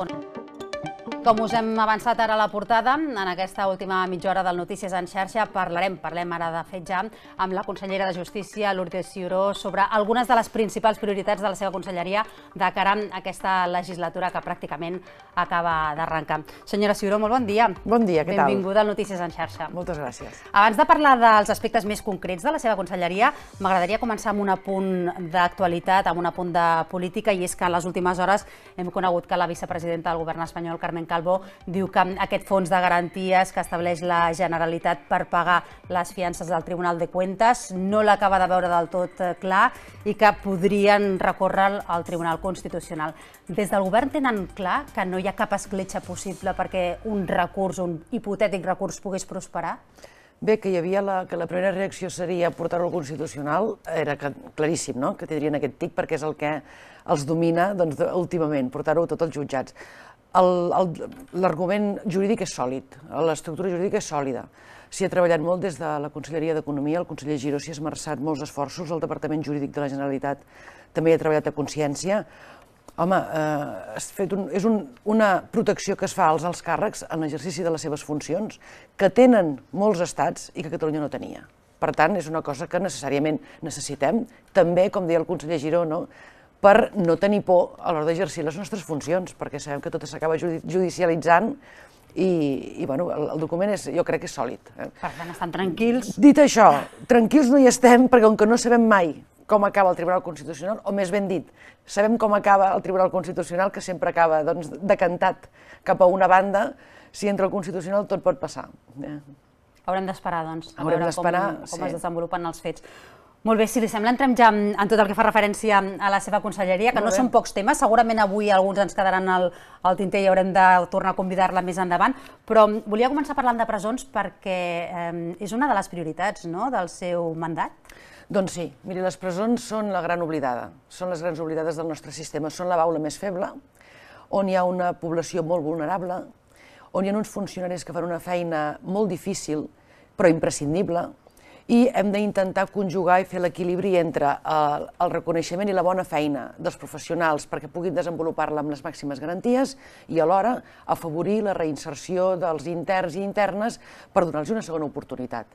원. Com us hem avançat ara a la portada, en aquesta última mitja hora del Notícies en xarxa parlarem, parlem ara de fet ja, amb la consellera de Justícia, Lourdes Ciuró, sobre algunes de les principals prioritats de la seva conselleria de cara a aquesta legislatura que pràcticament acaba d'arrencar. Senyora Ciuró, molt bon dia. Bon dia, què tal? Benvinguda al Notícies en xarxa. Moltes gràcies. Abans de parlar dels aspectes més concrets de la seva conselleria, m'agradaria començar amb un apunt d'actualitat, amb un apunt de política, i és que en les últimes hores hem conegut que la vicepresidenta del govern espanyol, Carmen Calvo diu que aquest fons de garanties que estableix la Generalitat per pagar les fiances del Tribunal de Cuentas no l'acaba de veure del tot eh, clar i que podrien recórrer al Tribunal Constitucional. Des del govern tenen clar que no hi ha cap escletxa possible perquè un recurs, un hipotètic recurs, pogués prosperar? Bé, que hi havia la, que la primera reacció seria portar-ho al Constitucional, era que, claríssim, no?, que tindrien aquest tic perquè és el que els domina doncs, últimament, portar-ho tot als jutjats l'argument jurídic és sòlid, l'estructura jurídica és sòlida. S'hi ha treballat molt des de la Conselleria d'Economia, el conseller Giró s'hi ha esmerçat molts esforços, el Departament Jurídic de la Generalitat també hi ha treballat a consciència. Home, eh, fet un, és un, una protecció que es fa als alts càrrecs en l'exercici de les seves funcions, que tenen molts estats i que Catalunya no tenia. Per tant, és una cosa que necessàriament necessitem. També, com deia el conseller Giró, no? Per no tenir por a l'hora d'exercir les nostres funcions, perquè sabem que tot s'acaba judicialitzant i, i bueno, el, el document és, jo crec que és sòlid. Eh? Per tant, estan tranquils? Dit això, tranquils no hi estem perquè com que no sabem mai com acaba el Tribunal Constitucional, o més ben dit, sabem com acaba el Tribunal Constitucional, que sempre acaba doncs, decantat cap a una banda, si entra el Constitucional tot pot passar. Eh? Haurem d'esperar, doncs, a Haurem veure com, com sí. es desenvolupen els fets. Molt bé, si li sembla, entrem ja en tot el que fa referència a la seva conselleria, que no són pocs temes, segurament avui alguns ens quedaran al, al tinter i haurem de tornar a convidar-la més endavant, però volia començar parlant de presons perquè eh, és una de les prioritats no?, del seu mandat. Doncs sí, miri, les presons són la gran oblidada, són les grans oblidades del nostre sistema, són la baula més feble, on hi ha una població molt vulnerable, on hi ha uns funcionaris que fan una feina molt difícil, però imprescindible, i hem d'intentar conjugar i fer l'equilibri entre el, el reconeixement i la bona feina dels professionals perquè puguin desenvolupar-la amb les màximes garanties i alhora afavorir la reinserció dels interns i internes per donar-los una segona oportunitat.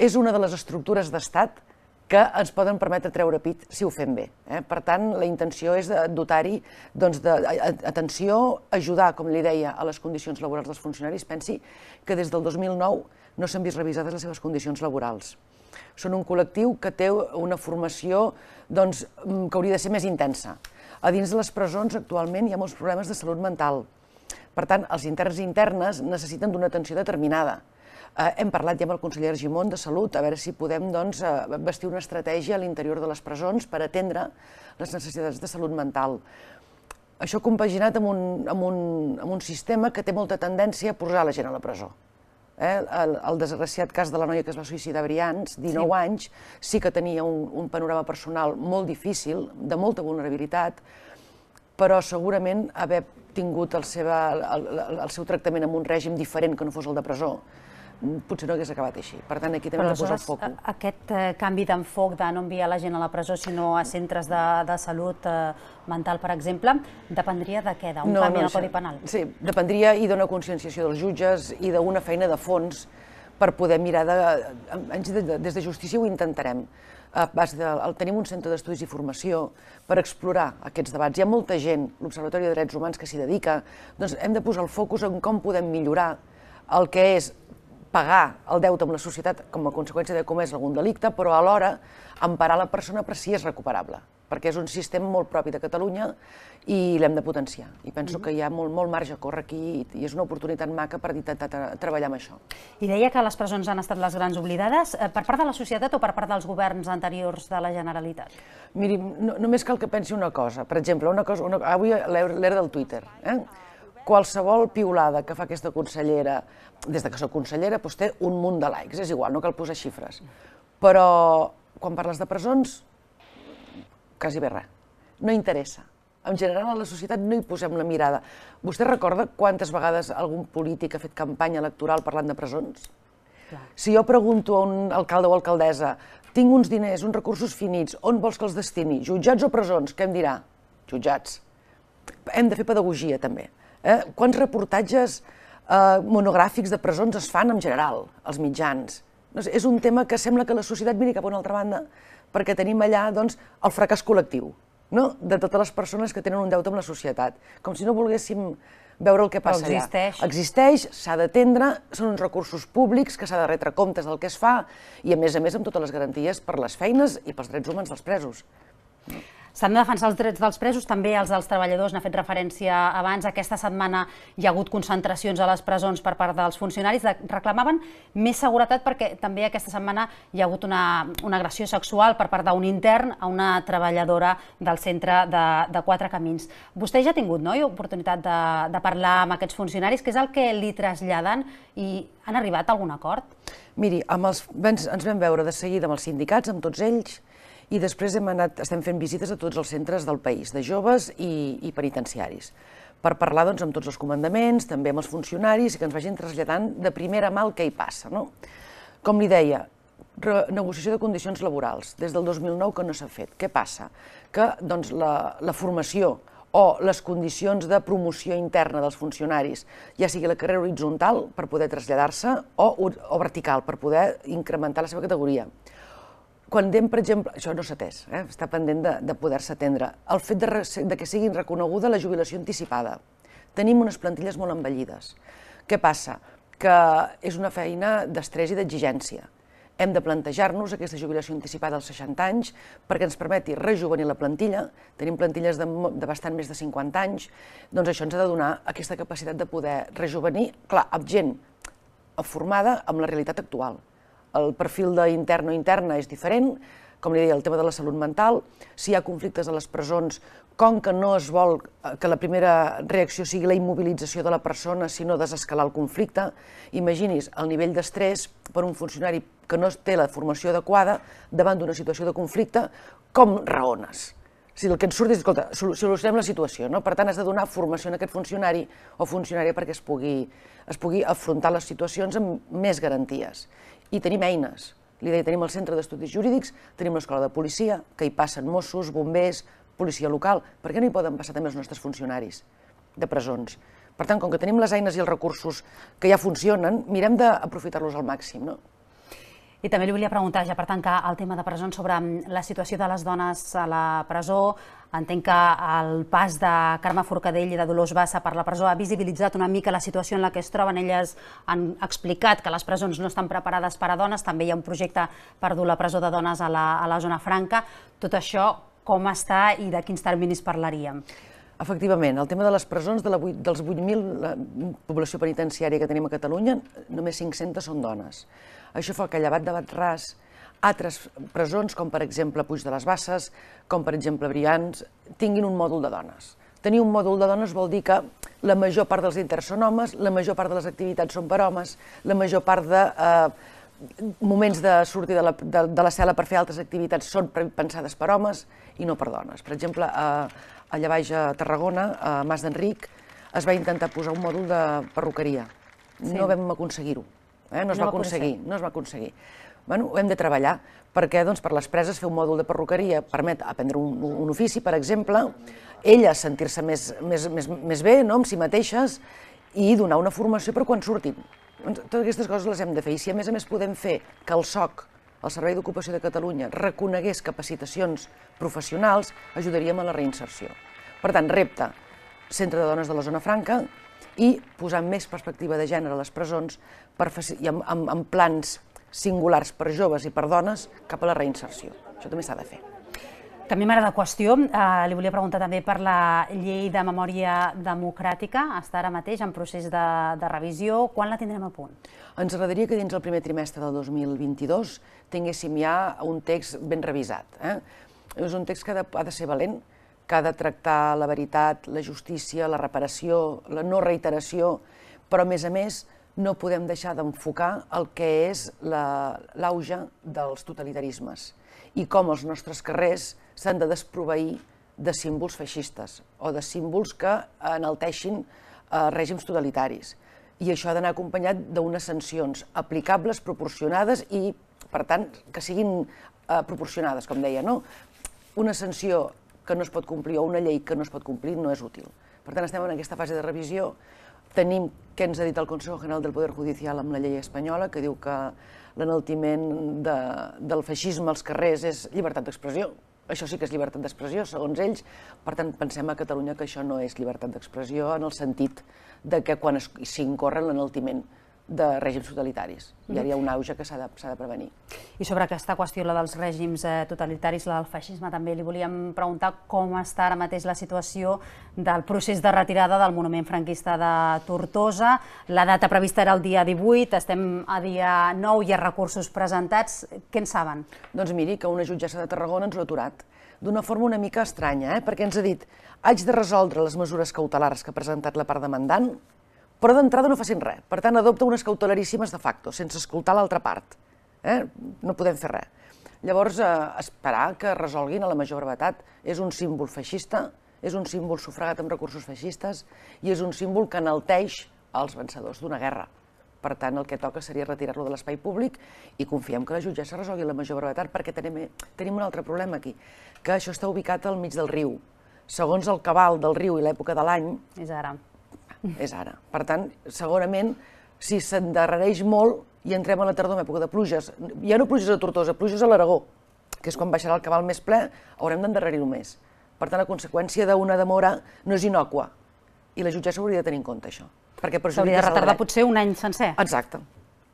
És una de les estructures d'estat que ens poden permetre treure pit si ho fem bé. Eh? Per tant, la intenció és dotar-hi doncs, d'atenció, ajudar, com li deia, a les condicions laborals dels funcionaris. Pensi que des del 2009 no s'han vist revisades les seves condicions laborals. Són un col·lectiu que té una formació doncs, mm, que hauria de ser més intensa. A dins de les presons actualment hi ha molts problemes de salut mental. Per tant, els interns i internes necessiten d'una atenció determinada. Eh, hem parlat ja amb el conseller Argimon de Salut, a veure si podem doncs, eh, vestir una estratègia a l'interior de les presons per atendre les necessitats de salut mental. Això compaginat amb un, amb, un, amb un sistema que té molta tendència a posar la gent a la presó. Eh, el, el desgraciat cas de la noia que es va suïcidar a Brians, 19 sí. anys, sí que tenia un, un panorama personal molt difícil, de molta vulnerabilitat, però segurament haver tingut el, seva, el, el, el seu tractament amb un règim diferent que no fos el de presó, potser no hagués acabat així. Per tant, aquí també hem de posar el foc. Aquest eh, canvi d'enfoc de no enviar la gent a la presó, sinó a centres de, de salut eh, mental, per exemple, dependria de què? D'un no, canvi no, en el Codi Penal? Sí, dependria i d'una conscienciació dels jutges i d'una feina de fons per poder mirar de, de, de, des de justícia ho intentarem. A base de, tenim un centre d'estudis i formació per explorar aquests debats. Hi ha molta gent, l'Observatori de Drets Humans, que s'hi dedica. Doncs hem de posar el focus en com podem millorar el que és pagar el deute amb la societat com a conseqüència de comès algun delicte, però alhora emparar la persona per si és recuperable, perquè és un sistema molt propi de Catalunya i l'hem de potenciar. I penso que hi ha molt, molt marge a córrer aquí i és una oportunitat maca per intentar treballar amb això. I deia que les presons han estat les grans oblidades eh, per part de la societat o per part dels governs anteriors de la Generalitat? Miri, no, només cal que pensi una cosa. Per exemple, una cosa, una, avui l'era del Twitter. Eh? Qualsevol piulada que fa aquesta consellera, des de que soc consellera, doncs té un munt de likes, és igual, no cal posar xifres. Però quan parles de presons, quasi bé res. No interessa. En general, a la societat no hi posem la mirada. Vostè recorda quantes vegades algun polític ha fet campanya electoral parlant de presons? Clar. Si jo pregunto a un alcalde o alcaldessa tinc uns diners, uns recursos finits, on vols que els destini? Jutjats o presons? Què em dirà? Jutjats. Hem de fer pedagogia, també Eh? Quants reportatges eh, monogràfics de presons es fan en general, als mitjans? No sé, és un tema que sembla que la societat miri cap a una altra banda perquè tenim allà doncs, el fracàs col·lectiu no? de totes les persones que tenen un deute amb la societat, com si no volguéssim veure el que passa Però existeix. allà. Existeix, s'ha d'atendre, són uns recursos públics que s'ha de retre comptes del que es fa i, a més a més, amb totes les garanties per les feines i pels drets humans dels presos. S'han de defensar els drets dels presos, també els dels treballadors, n'ha fet referència abans. Aquesta setmana hi ha hagut concentracions a les presons per part dels funcionaris. Reclamaven més seguretat perquè també aquesta setmana hi ha hagut una, una agressió sexual per part d'un intern a una treballadora del centre de, de Quatre Camins. Vostè ja ha tingut no, oportunitat de, de parlar amb aquests funcionaris, que és el que li traslladen i han arribat a algun acord? Miri, amb els, ens vam veure de seguida amb els sindicats, amb tots ells, i després hem anat, estem fent visites a tots els centres del país, de joves i, i penitenciaris, per parlar doncs, amb tots els comandaments, també amb els funcionaris, i que ens vagin traslladant de primera mà el que hi passa. No? Com li deia, negociació de condicions laborals, des del 2009 que no s'ha fet. Què passa? Que doncs, la, la formació o les condicions de promoció interna dels funcionaris, ja sigui la carrera horitzontal per poder traslladar-se o, o vertical per poder incrementar la seva categoria quan anem, per exemple, això no s'ha atès, eh? està pendent de, de poder-se atendre, el fet de, de que siguin reconeguda la jubilació anticipada. Tenim unes plantilles molt envellides. Què passa? Que és una feina d'estrès i d'exigència. Hem de plantejar-nos aquesta jubilació anticipada als 60 anys perquè ens permeti rejuvenir la plantilla, tenim plantilles de, de bastant més de 50 anys, doncs això ens ha de donar aquesta capacitat de poder rejuvenir, clar, amb gent formada amb la realitat actual el perfil d'intern o interna és diferent, com li deia, el tema de la salut mental, si hi ha conflictes a les presons, com que no es vol que la primera reacció sigui la immobilització de la persona, sinó desescalar el conflicte. Imagini's el nivell d'estrès per un funcionari que no té la formació adequada davant d'una situació de conflicte, com raones. Si el que ens surt és, escolta, solucionem la situació, no? per tant has de donar formació a aquest funcionari o funcionària perquè es pugui, es pugui afrontar les situacions amb més garanties i tenim eines. Li deia, tenim el Centre d'Estudis Jurídics, tenim l'Escola de Policia, que hi passen Mossos, bombers, policia local. Per què no hi poden passar també els nostres funcionaris de presons? Per tant, com que tenim les eines i els recursos que ja funcionen, mirem d'aprofitar-los al màxim. No? I també li volia preguntar, ja per tancar el tema de presons, sobre mm, la situació de les dones a la presó. Entenc que el pas de Carme Forcadell i de Dolors Bassa per la presó ha visibilitzat una mica la situació en la que es troben. Elles han explicat que les presons no estan preparades per a dones, també hi ha un projecte per dur la presó de dones a la, a la zona franca. Tot això com està i de quins terminis parlaríem? Efectivament, el tema de les presons, de la 8, dels 8.000 població penitenciària que tenim a Catalunya, només 500 són dones. Això fa que llevat de Batràs, altres presons, com per exemple Puig de les Basses, com per exemple Brians, tinguin un mòdul de dones. Tenir un mòdul de dones vol dir que la major part dels interns són homes, la major part de les activitats són per homes, la major part de eh, moments de sortir de la, de, de la cel·la per fer altres activitats són pensades per homes i no per dones. Per exemple, a, allà baix a Tarragona, a Mas d'Enric, es va intentar posar un mòdul de perruqueria. Sí. No vam aconseguir-ho. Eh? No es no va aconseguir, no es va aconseguir. Bueno, ho hem de treballar, perquè doncs, per les preses fer un mòdul de perruqueria permet aprendre un, un ofici, per exemple, elles sentir-se més, més, més, més bé no? amb si mateixes i donar una formació per quan surtin. Doncs, totes aquestes coses les hem de fer i si a més a més podem fer que el SOC, el Servei d'Ocupació de Catalunya, reconegués capacitacions professionals, ajudaríem a la reinserció. Per tant, repte, centre de dones de la zona franca, i posar més perspectiva de gènere a les presons per, i amb, amb, amb plans singulars per joves i per dones cap a la reinserció. Això també s'ha de fer. Canviem ara de qüestió. Eh, li volia preguntar també per la llei de memòria democràtica. Està ara mateix en procés de, de revisió. Quan la tindrem a punt? Ens agradaria que dins el primer trimestre del 2022 tinguéssim ja un text ben revisat. Eh? És un text que ha de, ha de ser valent, que ha de tractar la veritat, la justícia, la reparació, la no reiteració, però a més a més no podem deixar d'enfocar el que és l'auge la, dels totalitarismes i com els nostres carrers s'han de desproveir de símbols feixistes o de símbols que enalteixin eh, règims totalitaris. I això ha d'anar acompanyat d'unes sancions aplicables, proporcionades i, per tant, que siguin eh, proporcionades, com deia, no? Una sanció que no es pot complir o una llei que no es pot complir no és útil. Per tant, estem en aquesta fase de revisió. Tenim què ens ha dit el Consejo General del Poder Judicial amb la llei espanyola, que diu que l'enaltiment de, del feixisme als carrers és llibertat d'expressió. Això sí que és llibertat d'expressió, segons ells. Per tant, pensem a Catalunya que això no és llibertat d'expressió en el sentit de que quan s'incorre en l'enaltiment de règims totalitaris. Hi ha un auge que s'ha de, de prevenir. I sobre aquesta qüestió, la dels règims eh, totalitaris, la del feixisme, també li volíem preguntar com està ara mateix la situació del procés de retirada del monument franquista de Tortosa. La data prevista era el dia 18, estem a dia 9, hi ha recursos presentats. Què en saben? Doncs miri que una jutgessa de Tarragona ens ho ha aturat d'una forma una mica estranya, eh? perquè ens ha dit haig de resoldre les mesures cautelars que ha presentat la part demandant però d'entrada no facin res. Per tant, adopta unes cautelaríssimes de facto, sense escoltar l'altra part. Eh? No podem fer res. Llavors, eh, esperar que resolguin a la major brevetat. És un símbol feixista, és un símbol sufragat amb recursos feixistes i és un símbol que enalteix els vencedors d'una guerra. Per tant, el que toca seria retirar-lo de l'espai públic i confiem que la jutgessa resolgui la major brevetat perquè tenim, tenim un altre problema aquí, que això està ubicat al mig del riu. Segons el cabal del riu i l'època de l'any... És ara és ara. Per tant, segurament, si s'endarrereix molt i entrem a la tardor en època de pluges, ja no pluges a Tortosa, pluges a l'Aragó, que és quan baixarà el cabal més ple, haurem d'endarrerir-ho més. Per tant, la conseqüència d'una demora no és inocua, i la jutgessa hauria de tenir en compte això. Perquè S'hauria de retardar potser un any sencer. Exacte,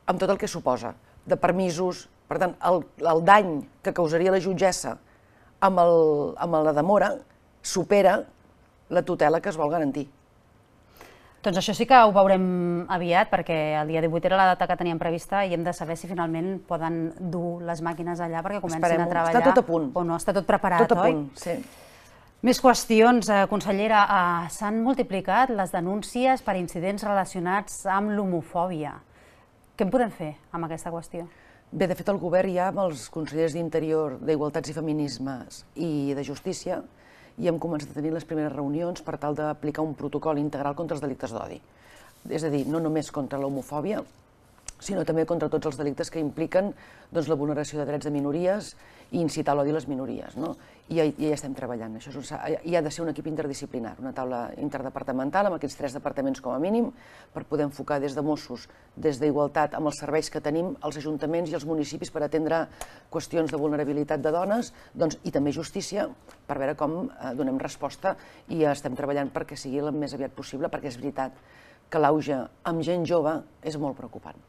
amb tot el que suposa, de permisos, per tant, el, el dany que causaria la jutgessa amb, el, amb la demora supera la tutela que es vol garantir. Doncs això sí que ho veurem aviat, perquè el dia 18 era la data que teníem prevista i hem de saber si finalment poden dur les màquines allà perquè comencin a treballar. Està tot a punt. O no, està tot preparat, tot a punt, oi? sí. Més qüestions, eh, consellera. Eh, S'han multiplicat les denúncies per incidents relacionats amb l'homofòbia. Què en podem fer amb aquesta qüestió? Bé, de fet, el govern ja amb els consellers d'Interior, d'Igualtats i Feminismes i de Justícia i hem començat a tenir les primeres reunions per tal d'aplicar un protocol integral contra els delictes d'odi. És a dir, no només contra l'homofòbia, sinó també contra tots els delictes que impliquen doncs, la vulneració de drets de minories i incitar l'odi a les minories. No? I ja, ja estem treballant. Això és un, hi ha de ser un equip interdisciplinar, una taula interdepartamental amb aquests tres departaments com a mínim per poder enfocar des de Mossos, des d'Igualtat, amb els serveis que tenim, els ajuntaments i els municipis per atendre qüestions de vulnerabilitat de dones doncs, i també justícia per veure com eh, donem resposta i estem treballant perquè sigui el més aviat possible perquè és veritat que l'auge amb gent jove és molt preocupant.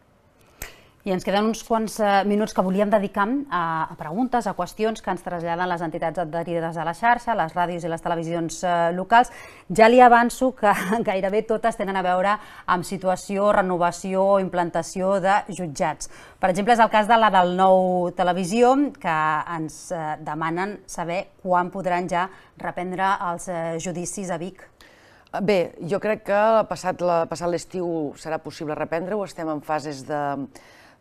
I ens queden uns quants eh, minuts que volíem dedicar a, a preguntes, a qüestions que ens traslladen les entitats adherides a la xarxa, les ràdios i les televisions eh, locals. Ja li avanço que gairebé totes tenen a veure amb situació, renovació o implantació de jutjats. Per exemple, és el cas de la del Nou Televisió, que ens eh, demanen saber quan podran ja reprendre els judicis a Vic. Bé, jo crec que passat l'estiu serà possible reprendre-ho, estem en fases de,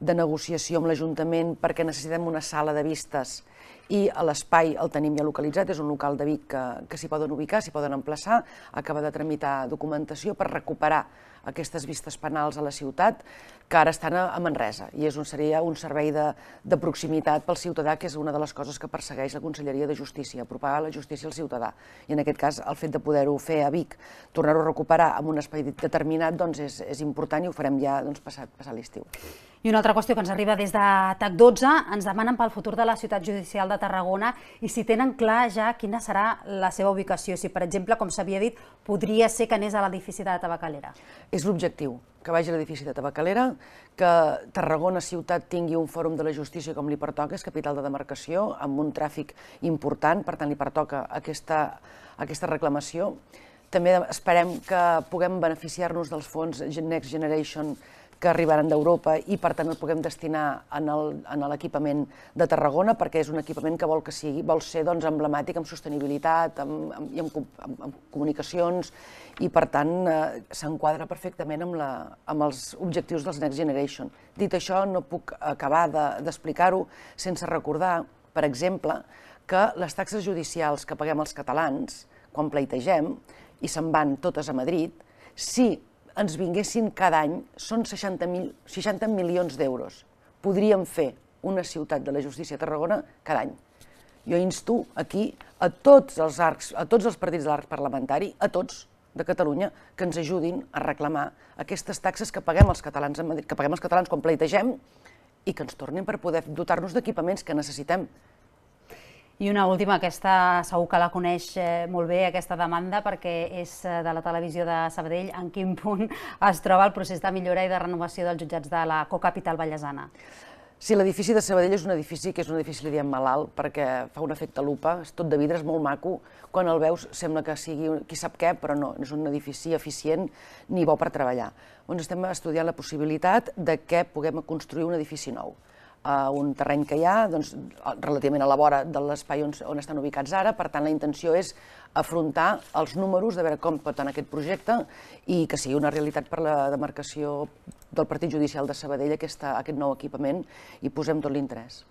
de negociació amb l'Ajuntament perquè necessitem una sala de vistes. I l'espai el tenim ja localitzat, és un local de Vic que, que s'hi poden ubicar, s'hi poden emplaçar, acaba de tramitar documentació per recuperar aquestes vistes penals a la ciutat, que ara estan a, Manresa, i és un, seria un servei de, de proximitat pel ciutadà, que és una de les coses que persegueix la Conselleria de Justícia, apropar la justícia al ciutadà. I en aquest cas, el fet de poder-ho fer a Vic, tornar-ho a recuperar en un espai determinat, doncs és, és important i ho farem ja doncs, passat, passat l'estiu. I una altra qüestió que ens arriba des de TAC12, ens demanen pel futur de la ciutat judicial de Tarragona i si tenen clar ja quina serà la seva ubicació, si per exemple, com s'havia dit, podria ser que anés a l'edifici de Tabacalera. És l'objectiu, que vagi a l'edifici de Tabacalera, que Tarragona ciutat tingui un fòrum de la justícia com li pertoca, és capital de demarcació, amb un tràfic important, per tant li pertoca aquesta, aquesta reclamació. També esperem que puguem beneficiar-nos dels fons Next Generation que arribaran d'Europa i per tant el puguem destinar en l'equipament de Tarragona perquè és un equipament que vol que sigui, vol ser doncs, emblemàtic amb sostenibilitat amb, amb, i amb, amb, amb comunicacions i per tant eh, s'enquadra perfectament amb, la, amb els objectius dels Next Generation. Dit això, no puc acabar d'explicar-ho de, sense recordar, per exemple, que les taxes judicials que paguem els catalans quan pleitegem i se'n van totes a Madrid, si ens vinguessin cada any són 60, mil, 60 milions d'euros. Podríem fer una ciutat de la justícia a Tarragona cada any. Jo insto aquí a tots els arcs, a tots els partits de l'arc parlamentari, a tots, de Catalunya que ens ajudin a reclamar aquestes taxes que paguem els catalans, a Madrid, que paguem els catalans quan pleitegem i que ens tornin per poder dotar-nos d'equipaments que necessitem. I una última, aquesta segur que la coneix eh, molt bé, aquesta demanda, perquè és eh, de la televisió de Sabadell. En quin punt es troba el procés de millora i de renovació dels jutjats de la cocapital vallesana? Sí, l'edifici de Sabadell és un edifici que és un edifici, li diem malalt, perquè fa un efecte lupa, és tot de vidre, és molt maco. Quan el veus sembla que sigui qui sap què, però no, no és un edifici eficient ni bo per treballar. Doncs estem estudiant la possibilitat de que puguem construir un edifici nou a un terreny que hi ha, doncs, relativament a la vora de l'espai on, on estan ubicats ara. Per tant, la intenció és afrontar els números, de veure com pot anar aquest projecte i que sigui una realitat per la demarcació del Partit Judicial de Sabadell aquesta, aquest nou equipament i posem tot l'interès.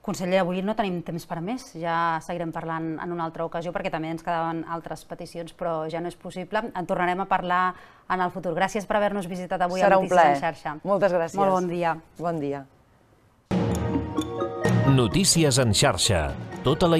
Conseller, avui no tenim temps per més, ja seguirem parlant en una altra ocasió perquè també ens quedaven altres peticions, però ja no és possible. En tornarem a parlar en el futur. Gràcies per haver-nos visitat avui Serà a Notícies en xarxa. Moltes gràcies. Molt bon dia. Bon dia. Notícies en xarxa. Tota la